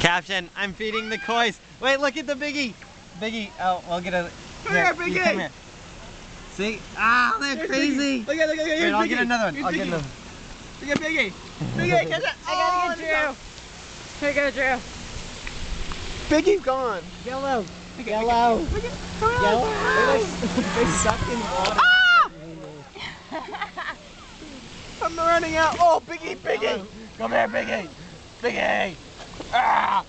Caption, I'm feeding the koi's. Wait, look at the biggie. Biggie, oh, we'll get a... Come here, you Biggie. Come here. See? Ah, they're Here's crazy. Biggie. Look at, look at, Wait, here's I'll Biggie. get another one. Here's I'll get Biggie. another Look at Biggie. Biggie, catch it. I gotta Oh, get Drew. Here you go, Drew. Biggie's gone. Yellow. Okay, Yellow. okay. Look at, come on. Yellow. They, they suck in water. Ah! I'm running out. Oh, Biggie, Biggie. Come here, Biggie. Biggie. Ah!